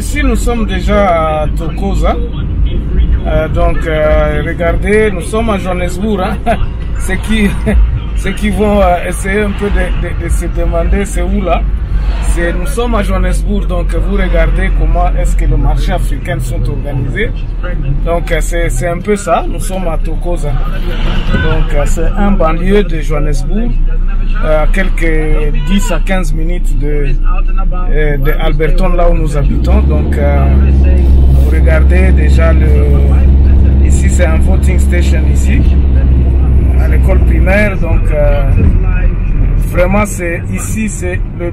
ici nous sommes déjà à Tokoza. Euh, donc euh, regardez, nous sommes à Johannesburg. Hein. Ceux qui, ceux qui vont euh, essayer un peu de, se demander c'est où là? Nous sommes à Johannesburg, donc vous regardez comment est-ce que les marchés africains sont organisés. Donc euh, c'est, un peu ça, nous sommes à Tokoza. Donc euh, c'est un banlieue de Johannesburg, euh, à quelques 10 à 15 minutes de, Alberton, là où nous habitons. Donc vous regardez déjà le... Ici c'est un voting station ici, à l'école primaire. Donc vraiment c'est ici c'est le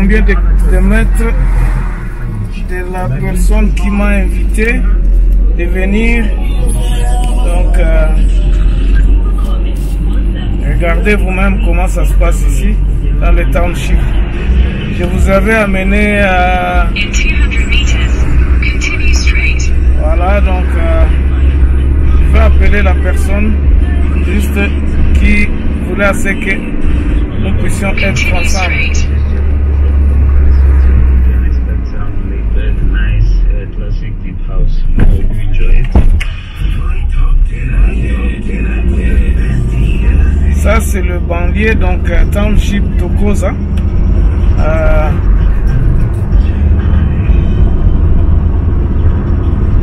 combien de, de mètres de la personne qui m'a invité de venir. Donc, euh, regardez vous-même comment ça se passe ici, dans le township. Je vous avais amené à... In 200 meters, continue straight. Voilà, donc euh, je vais appeler la personne juste qui voulait assez que nous puissions être ensemble. Ça, c'est le banlieue, donc euh, Township Tokoza. Euh,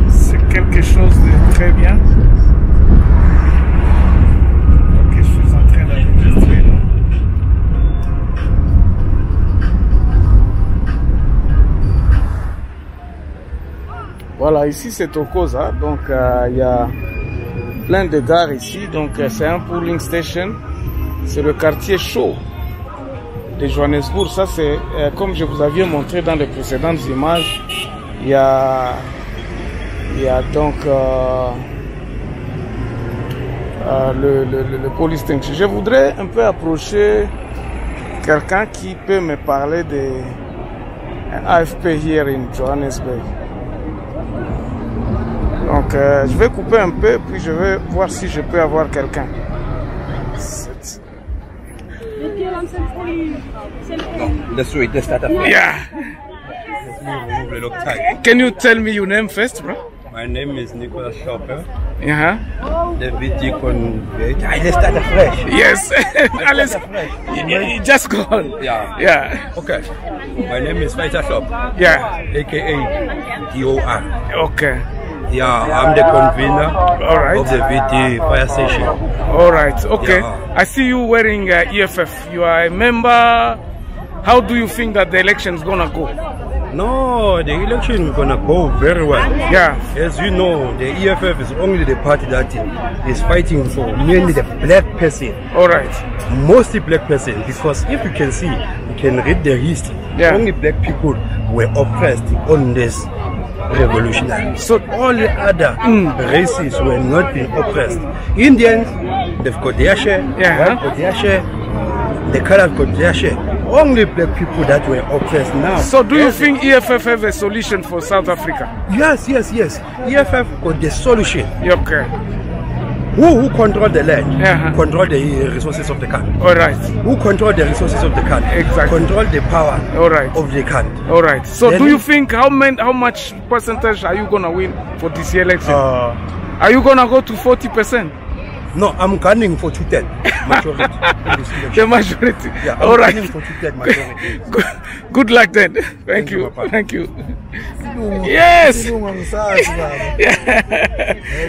c'est quelque chose de très bien. Voilà, ici c'est Tokoza, donc euh, il y a plein de gares ici. Donc euh, c'est un pooling station. C'est le quartier chaud de Johannesburg. Ça c'est euh, comme je vous avais montré dans les précédentes images. Il y a, donc le, le, station. Je voudrais un peu approcher quelqu'un qui peut me parler de AFP here in Johannesburg. Donc, euh, je vais couper un peu, puis je vais voir si je peux avoir quelqu'un. Let's let's start. Yeah. Can you tell me your name first, bro? My name is Nicholas Shopper. Yeah. The VT convert. Ah, let's start afresh. Yes. Alice, y- y- just go on. Yeah. Yeah. Okay. My name is Fighter Shop, Yeah. aka DOR. Okay. Yeah, I'm the convener All right. of the VT fire station. All right. Okay. Yeah. I see you wearing uh, EFF. You are a member. How do you think that the election is gonna go? No, the election is gonna go very well. Yeah. As you know, the EFF is only the party that is fighting for mainly the black person. All right. mostly black person because if you can see you can read the history Yeah. only black people were oppressed on this revolutionary So- all the other races were not being oppressed. Indians they've got their share Yeah. white got their share the color got their share. Only black people that were oppressed now. So do you think EFF have a solution for South Africa? yes yes yes. EFF got the solution. Okay. Who who control the land Yeah. control the resources of the country All right. who control the resources of the country Exactly. control the power All right. of the country All right. So Then- do you think how many, how much percentage are you gonna win for this election? uh, are you gonna go to forty percent? No i'm gunning for two-third majority. The majority. yeah, I'm All right. gunning for two-third majority Good, good luck then. Thank, Thank you, you. Papa. Thank you. Yes.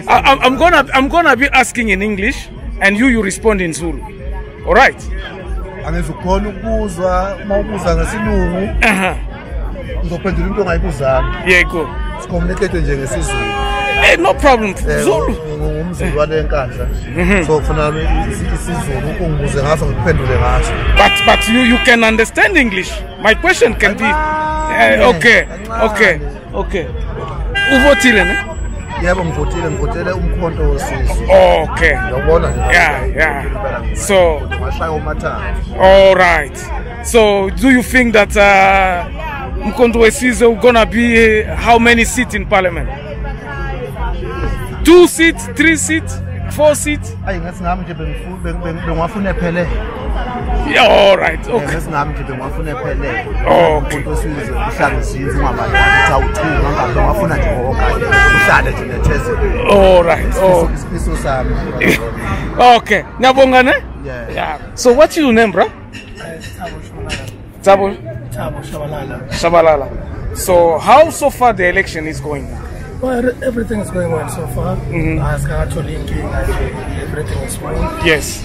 I, I'm- I'm gonna I'm gonna be asking in English, and you you respond in Zulu. All right. angizukhona ukuzwa uma ubuza ngesilungu Uh-huh. ngizophendula into ongayibuzanga nje ngesizulu Hey, no problem. Eh, Zulu. ngumzulwane enkandla so kufuna isi- isizulu ungibuze ngaso ngikuphendule ngaso But but you you can understand English. My question can be. Eh, okay. Okay. Okay. uvotile ne yebo ngivotile ngivotele umkhonto wesizwe okay uyabona nje Yeah, yeah. So- ngashaya umathanda all right so do you think that uh, Mkhonto weSizwe gonna be uh, how many seats in parliament two seats three seats four ayi ngathi nje ephelele yeah, all right Eh, okay. ngathi ngami nje bengwafuna ephelele Okay. umkhonto uhlale zinzi ungabadala uthi ngabe bengwafuna nje okanye uhlale nje nethezelo all right oh, isifiso sami. Okay. Ngiyabonga ne Yeah. yeah. So what's your name bro Tabo Thabo Shabalala. Shabalala. So how so far the election is going well, everything is going well so far. Mm-hmm. Alaska actually everything is fine. Yes.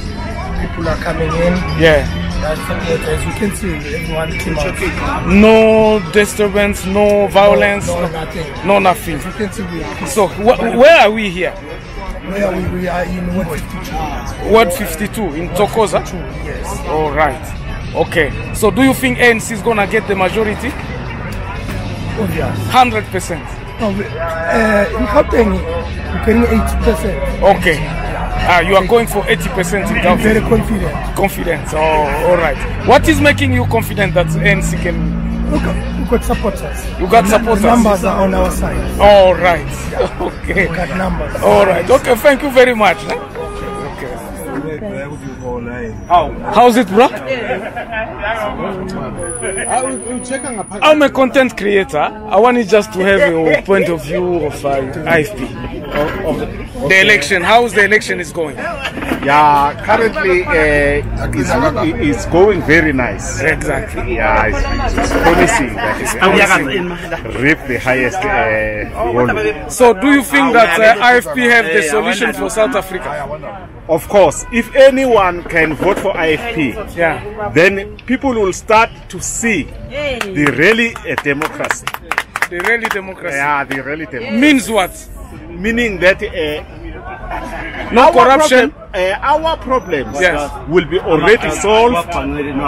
People are coming in. Yeah. As you can see, everyone came out. No disturbance, no violence, no, no, no nothing. No nothing. As you can see, we are so, wh where are we here? Where are we, we are in Ward 52. Ward 52 in Tokoza? Yes. All right. Okay. So, do you think ANC is going to get the majority? 100% of uh, you're 80%. Okay. Ah, you are going for 80% in Gauteng. Very confident. Confident. Oh, all right. What is making you confident that NC can we got, we got supporters. You got supporters. The numbers are on our side. All right. Okay. We got numbers. All right. Okay. Thank you very much. Okay. okay. How's it, bro? I'm a content creator. I wanted just to have your point of view of uh, IFP, of, of the election. How's the election is going? Yeah, currently uh, it's, it's going very nice. Exactly. Yeah, it's, it's promising that it's promising reap the highest uh. So, do you think that uh, IFP have the solution for South Africa? Of course, if anyone can vote for IFP, Yeah. then people will start to see the really a democracy. The really democracy Yeah, the really democracy. means what? Meaning that uh, No our corruption. problem- uh, our problems Yes. will be already solved,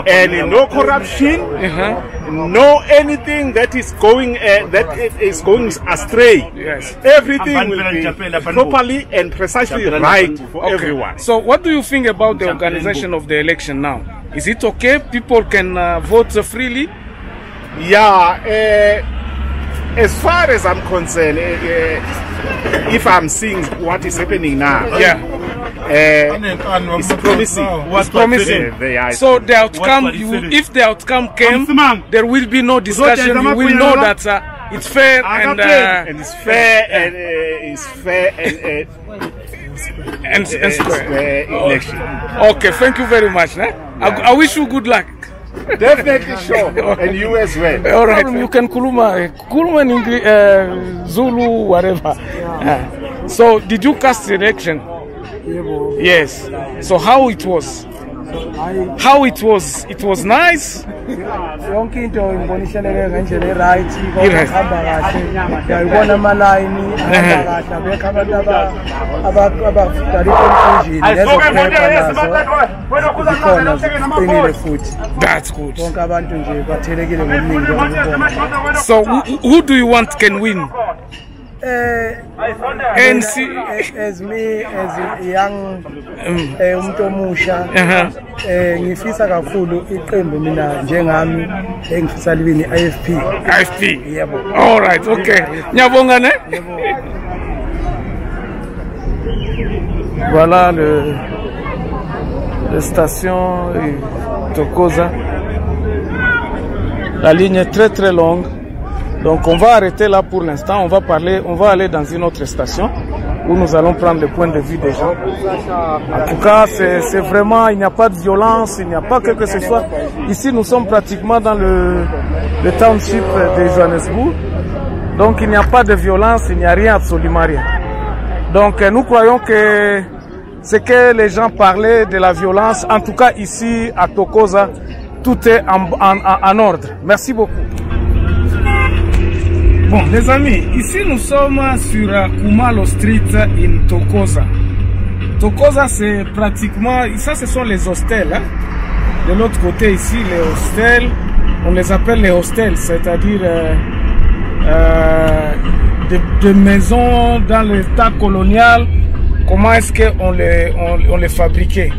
and no corruption. Uh-huh. no anything that is going uh, that i- is going astray. Yes. Everything will be properly and precisely right for everyone. So, what do you think about the organization of the election now? Is it okay? People can uh, vote uh, freely? Yeah. As far as I'm concerned, uh, uh, if I'm seeing what is happening now, Yeah. uh, it's promising. It's promising. They are. So the outcome, you, if the outcome came, there will be no discussion. You will know that uh, it's fair and uh, and it's fair and uh, it's fair and uh, and, and it's square. fair election. Okay, thank you very much. eh? I, I wish you good luck. Definitely sure, and you as well. All right, you can kuluma, kuluma in English, uh, Zulu, whatever. Uh, so, did you cast the election? Yes. So, how it was? How it was? It was nice. yonke into imboniseleke ngendlela e-right I-right. kahle ngiyayibona amalayini ahamba kahle abekho abantu aba- aba- abadala i-confusion nezokuphepha nazo zikhona ziqinile futhi That's good. bonke abantu nje bathelekile ngobuningi bokubona So, who, who do you want can win? Eh, ANC. as me as a young eh, umuntu omusha eh ngifisa kakhulu iqembu mina njengami engifisa libe ne-IFP IFP. yebo All right, okay. Nyabonga, ne? Voilà le, le station et Tokoza. La ligne est très très longue. Donc on va arrêter là pour l'instant. On va parler, on va aller dans une autre station où nous allons prendre le point de vue des gens. En tout cas, c'est vraiment, il n'y a pas de violence, il n'y a pas que ce soit. Ici, nous sommes pratiquement dans le, township de Johannesburg. Donc il n'y a pas de violence, il n'y a rien, absolument rien. Donc euh, nous croyons que ce que les gens parlaient de la violence, en tout cas ici à Tokoza, tout est en- en ordre. Merci beaucoup. Bon, les amis, ici nous sommes sur Kumalo Street in Tokoza. Tokoza, c'est pratiquement, ça ce sont les hostels. hein. De l'autre côté ici, les hostels, on les appelle les hostels, c'est-à-dire euh, euh, de, de maisons dans l'état colonial, comment est-ce qu'on les, on, les fabriquait?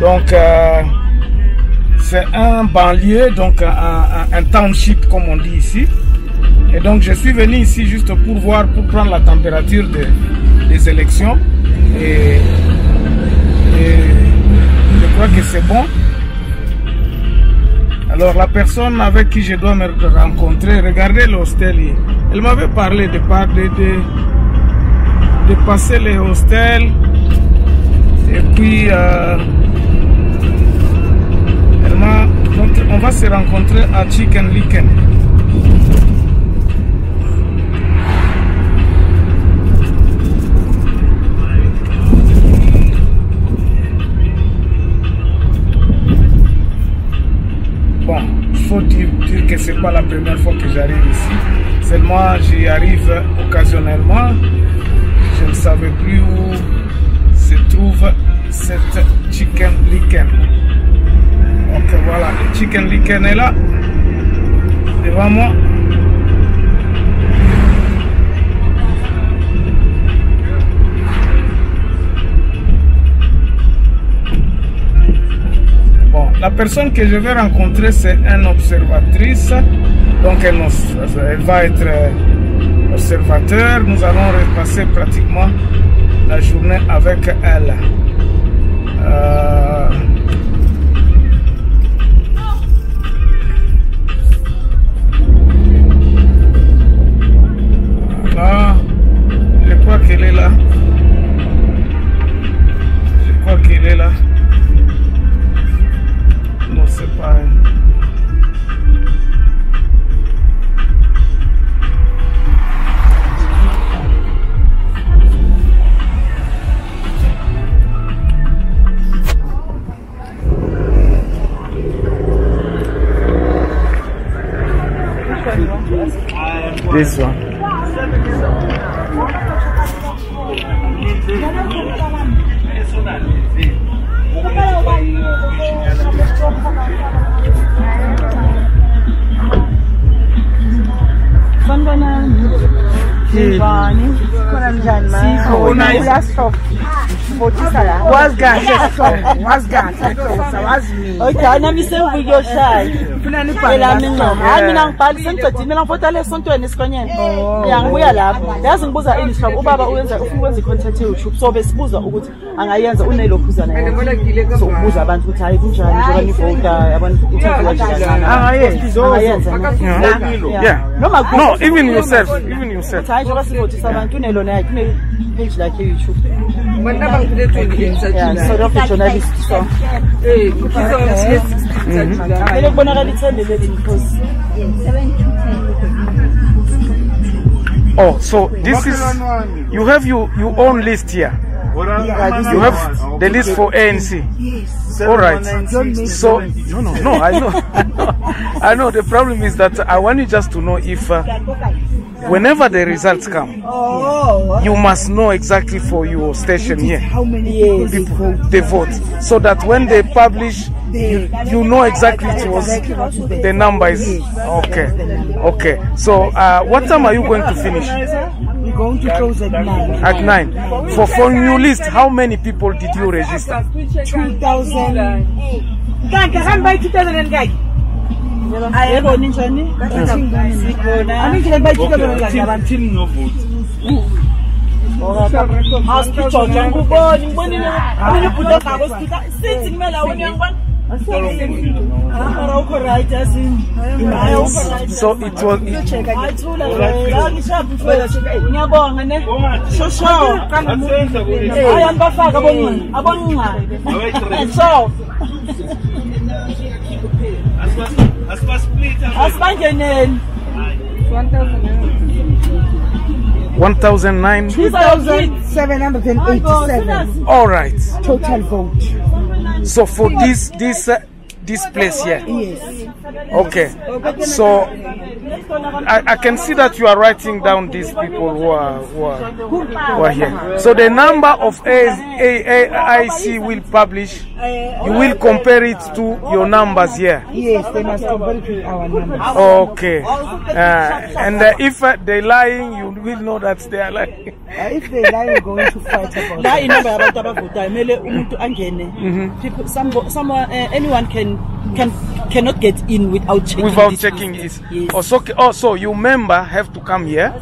Donc, euh, c'est un banlieue, donc un township comme on dit ici. Et donc, je suis venu ici juste pour voir, pour prendre la température de- des élections. Et, je crois que c'est bon. Alors la personne avec qui je dois me rencontrer, regardez l'hostel. Elle m'avait parlé de, passer les hostels. Et puis, euh, elle m'a- on va se rencontrer à Chicken Licken. Que c'est pas la première fois que j'arrive ici. Seulement, j'y arrive occasionnellement. Je ne savais plus où se trouve cette chicken licken. Donc voilà, le chicken licken est là, devant moi. La personne que je vais rencontrer, c'est une observatrice. Donc, elle, elle va être euh, observateur. Nous allons repasser pratiquement la journée avec elle. Euh, Voilà. desses lá. Umas gatas só, umas gatas só, umas minhas. Oi, tá na missão, porque eu saio. elam incoma hayi mina ngibhalise ngicedile mina ngifota lesontweni esikhonyeni. Ya ngibuya lapho. Yazi ngibuza ini hlobo ubaba uyenza ufuna ukwenza i-content e-youtube so besibuza ukuthi angayenza unelokhuzana so ubuza abantu ukuthi hayi kunjani? Njengoba nivota abantuangayenza even yourself even yourself. hayi njengoba sivotisa abantu unelona yakhe unepage lakhe e-youtube Yeah, sort of a journalist, so. Hey, kumele kubonakala ithembe leli because Oh, so this is you have you you own list here. You have the list for ANC. All right. So no, no, no. I know, I know. The problem is that I want you just to know if, uh, whenever the results come, you must know exactly for your station here how many people they vote, so that when they publish, you, you know exactly it was the number is okay. Okay. So uh, what time are you going to finish? we're going to close at nine At nine. For for new list, how many people did you register? 2000 kanti hamba i 2000 and kaki yebo ninjani ami ngile bayi 2000 abantu Hospital ngikuboni ngibonile omunye ubhuti ogaba speaker sithi kumele awuni yangibona Mara uko right asini. Hayi uko right. So it was. Ayithula la ngishapha mfowethu. Ngiyabonga ne. Hayi angibafaka abonqa. Abonqa. So. Asibangeneni. 1,009. 2787 All right. total vote So for this this uh, this place here. yes Okay. So I, I can see that you are writing down these people who are who are, who are here. So the number of A's IEC will publish. You will compare it to your numbers here. Yes, they must compare it with our numbers. Okay. Uh, and uh, if uh, they're lying, you will know that they are lying. Uh, if they lie, we're going to fight about La inamba yabantu abavotayo kumele umuntu angene. People, some, someone, uh, anyone can can cannot get in without checking. Without checking it. Yes. Also, also, you member have to come here,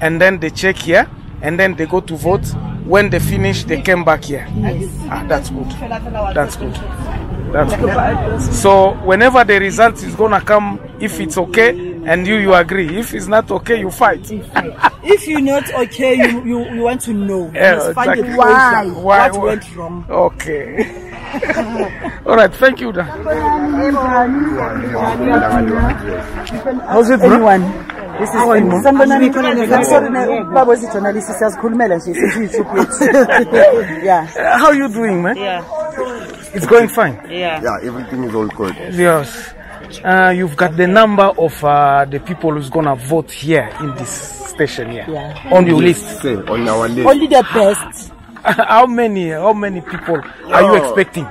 and then they check here, and then they go to vote. When they finish, they came back here. Ah, that's good. That's good. That's good. So whenever the result is gonna come, if it's okay, and you you agree. If it's not okay, you fight. If you're not okay, you, you, you want to know. Yeah, exactly. Why? Why- What why- went wrong. Okay. All right. Thank you. Dan. How's it, bro? Anyone. This is Sanibonani. I'm sorry, ne- baba wezi-journalist, siyazikhulumela nje, siyi-YouTube yethu. Yeah. Uh, How you doing, man? Yeah. It's going fine. Yeah. Yeah, everything is all good. Yes. Uh, you've got the number of uh, the people who's gonna vote here in this station here Yeah. on your list. Say, on our list. Only the best. how many? How many people are you expecting?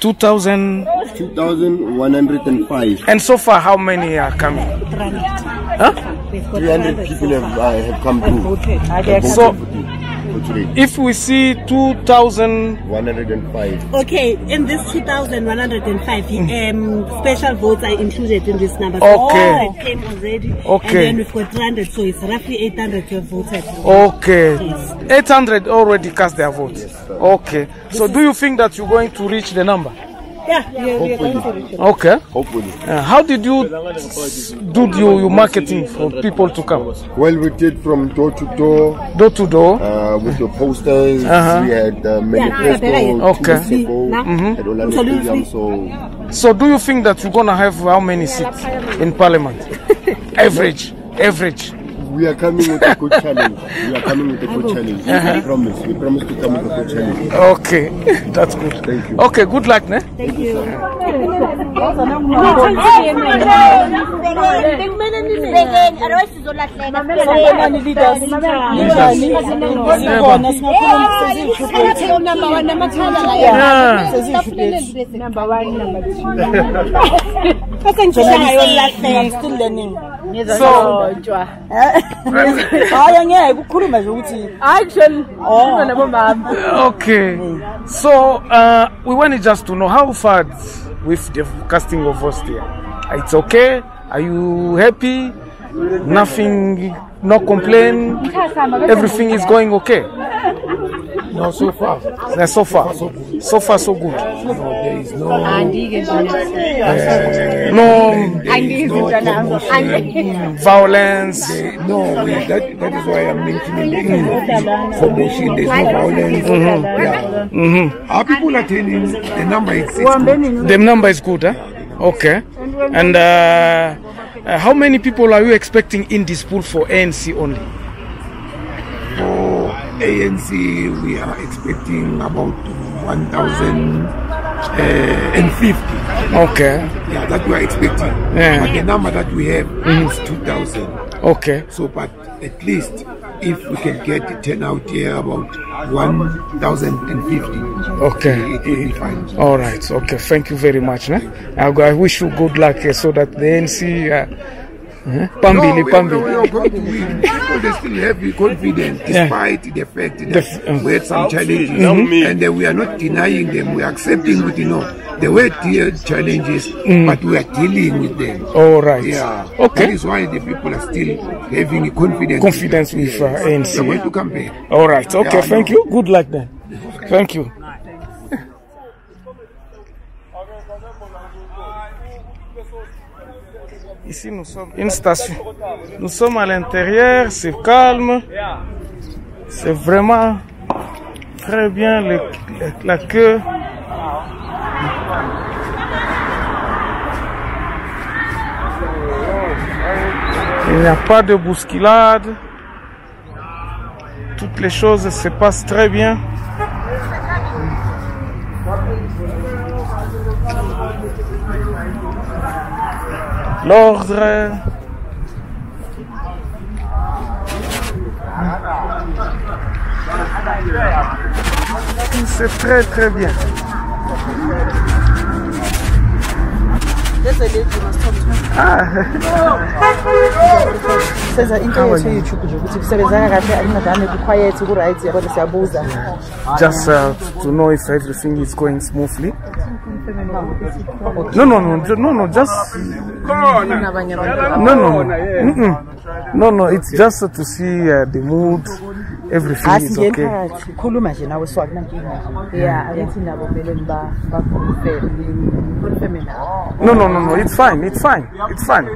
Two thousand. 2,105. And so far, how many are coming? Huh? 300 people have, uh, have come through. So, voted for today. if we see 2,105. Okay, in this 2,105, um, special votes are included in this number. Okay. 800 came already. Okay. And then we've got 300, so it's roughly 800 who have voted. Okay. 800 already cast their vote. Okay. So do you think that you're going to reach the number? Yeah, yeah, we are going to reach it. Okay. Hopefully. Uh, how did you do your, your marketing for people to come? Well, we did from door to door. Door to door. Uh, with the posters. Uh-huh. We had uh, manifesto. Okay. two weeks ago. At Orlando Stadium. So, So do you think that you're gonna have how many seats in parliament? average. Average. We are coming with a good challenge. We are coming with a good challenge. Uh-huh. We promise. We promise to come with a good challenge. Okay. That's good. Thank you. Okay, good luck, ne? Thank you. Sanibonani leaders. Linjani? Sikhona, singakhuluma sezi-YouTube yethu. Yeah, sezi-YouTube yethu. I'm still learning. So- hayi angeke ukukhuluma nje ukuthi actually Oh. nabomama Okay. So uh, we wanted just to know how far with the casting of there. It's okay. Are you happy? Nothing, no complaint. Everything is going okay. No, so far. Yeah, so far, so far so good. No, there is no. No violence. No, that, that is why I'm mentioning the promotion. There's no violence. Mhm. Yeah. Mhm. Our people are telling the number is good. The number is good, huh? Okay. And uh, uh, how many people are you expecting in this pool for ANC only? ANC, we are expecting about 1,050. Okay. Yeah, that we are expecting. Yeah. But the number that we have Mhm. is 2,000. Okay. So, but at least if we can get the turnout here about 1,050. Okay. It will be fine. All right. Okay. Thank you very much. Ne? I, I wish you good luck so that the ANC. Uh, Pambili, no, we, Pambili. we are going to win. People they still have the confidence Yeah. despite the fact that Def- uh. we had some challenges. Mhm. And uh, we are not denying them. We are accepting with, you know, the way dear challenges, Mm. but we are dealing with them. All right. Yeah. Okay. That is why the people are still having confidence. Confidence with uh, ANC. We are going to campaign. All right. Okay. Yeah, Thank no. you. Good luck then. Thank you. Ici, nous sommes une station. Nous sommes à l'intérieur, c'est calme. C'est vraiment très bien la queue. Il n'y a pas de bousculade. Toutes les choses se passent très bien. L'ordre. C'est très très bien. There's a lady who must talk to me. senza into yethu youtube nje ukuthi kusebenzeka kahle akungadane kuquiet ku-right yabona siyabuza Just uh, to know if everything is going smoothly. No, no, no, no, no, just no, no, Mm-mm. no, no. It's just to see uh, the mood. Everything is okay. phakathi khuluma nje nawe so akunankinga nje ya angithi nabo kumele bakonfirme nabo No, no, no, no. It's fine. It's fine. It's fine.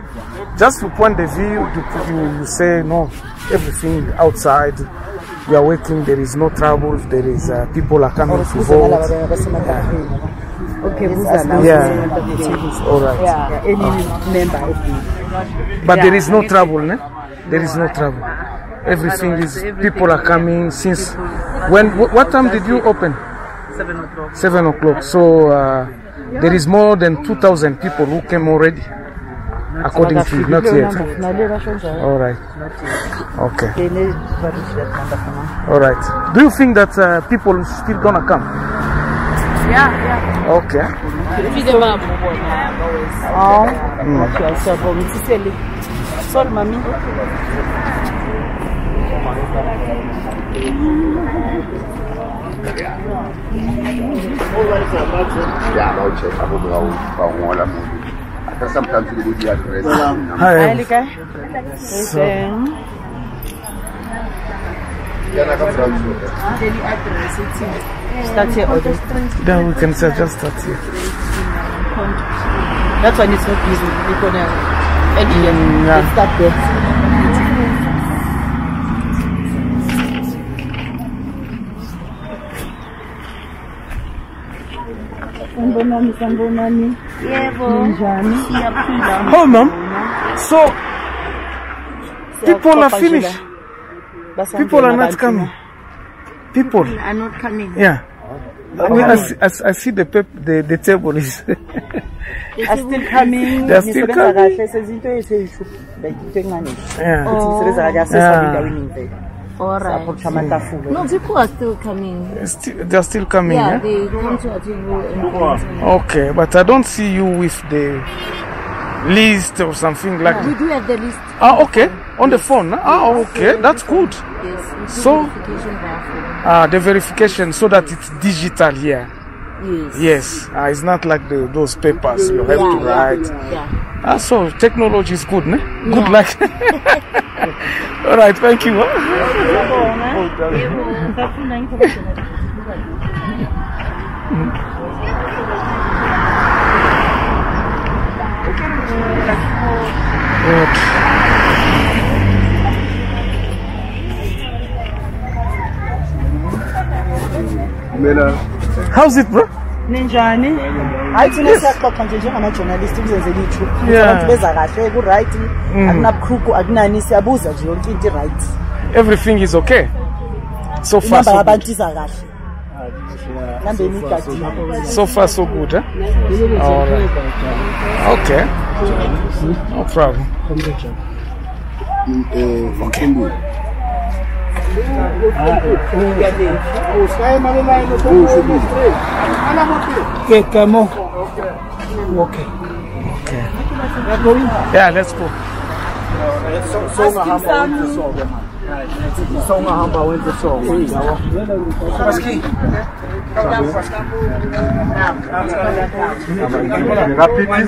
Just to point the view, you, you, you say no. Everything outside. We are waiting. There is no trouble. There is uh, people are coming to vote. okay Yes, Yeah. All right. Yeah, any member But there is no trouble, ne? There is no trouble. Everything is people are coming since when wh- what time did you open? seven o'clock Seven o'clock. So uh, there is more than two thousand people who came already. According to you not yet. nale basho njalo All right. Okay. They need to reach that number for now. All right. Do you think that uh, people still gonna come? yeah yeah Okay. fike babona always Oh, Mm. okay, siyabonga sisele sorry mami Hi. Then we can say just start here. not people now and Mm, yeah. there Sanibonani, sanibonani. yebo Njani? siyaphila Oh, ma'am. So people are finished. People are not coming. People. are not coming Yeah. I, mean, I, see, I, see- I see the pep, the, the table is. are still coming They are still ngisebenza coming. kahle sezinto yethu eyishu like into encane Yeah. ukuthi ngisebenza kahle Yeah. asesabendaweni ngivele alright approach amatafula no people are still coming Still, they are still coming. yeah Yeah. they come to our table Okay, but I don't see you with the list or something like we that. do have the list Ah, okay. On the phone. huh? Ah, okay. That's good. yes we So- verification via phone Ah, the verification so that it's digital here. yes Yes. Ah, it's not like the, those papers you have to write. yeah, yeah. Ah, so technology is good, ne? Good Yeah. luck. All right, thank you. How's it, bro? Ninjani hayi thina siyaxoxa nje njengama-journalist kuzenzela i-youtube abantu beza kahle ku-right Mm. akunani siyabuza nje yonke into i-right Everything is okay. So far, so good. yabantu iza kahle nambeni igadile So far, so good, eh? All right. Okay. No problem. Okay. Okay, come on. Okay. Okay. Yeah, let's go. Song a hamba with o song. Song a hamba with the song. Rapidly.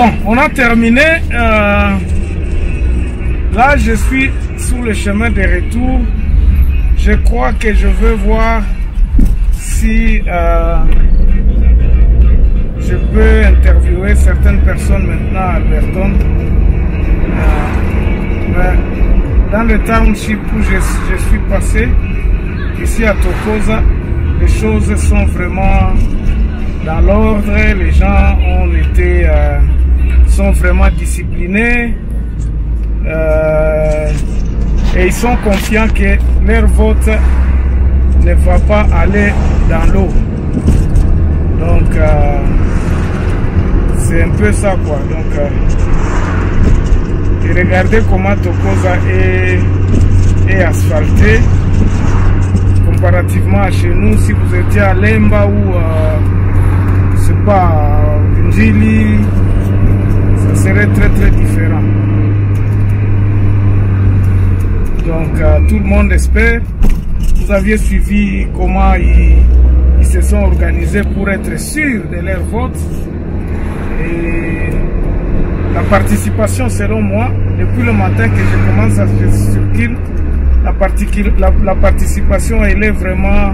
Bon, on a terminé. Euh, là, je suis sur le chemin de retour. Je crois que je veux voir si euh, je peux interviewer certaines personnes maintenant à Alberton. Euh, mais dans le township où je, suis passé, ici à Tokoza, les choses sont vraiment dans l'ordre, les gens ont été, vraiment disciplinés euh, et ils sont confiants que leur vote ne va pas aller dans l'eau. Donc, euh, c'est un peu ça quoi. Donc, euh, et regardez comment Tokoza est, est asphalté comparativement à chez nous. Si vous étiez à Lemba ou, euh, je sais pas, Njili, très très différent. Donc, euh, tout le monde espère. Vous aviez suivi comment ils, ils se sont organisés pour être sûrs de leur vote. Et la participation, selon moi, depuis le matin que je commence à circuler, la, la, la participation, elle est vraiment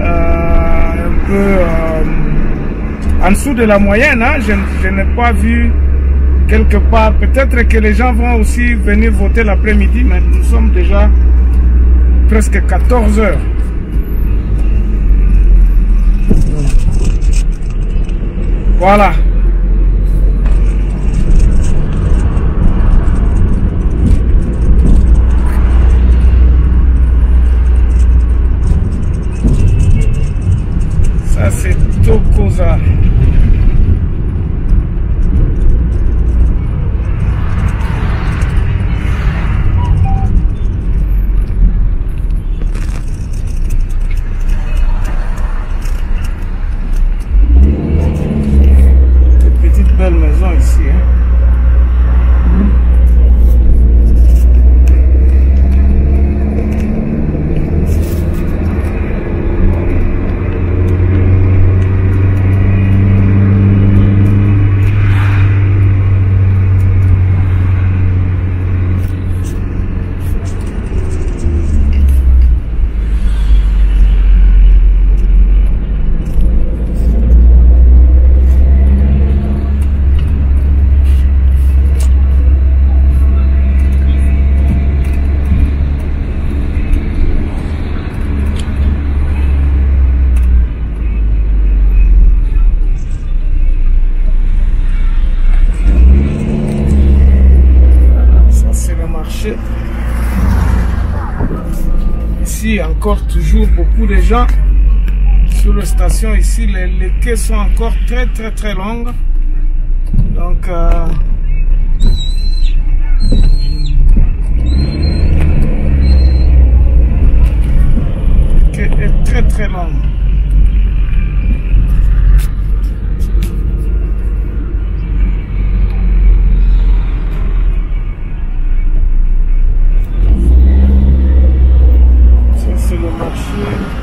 euh, un peu euh, en dessous de la moyenne. hein. Je n'ai pas vu quelque part. Peut-être que les gens vont aussi venir voter l'après-midi, mais nous sommes déjà presque 14 heures. Voilà. Ça, c'est Tokoza. Des petites belles maisons ici. hein. Ça, c'est le marché. Ici, encore toujours beaucoup de gens. Sur la station, ici, les, les quais sont encore très, très, très longues. Donc, euh, très, très long. much.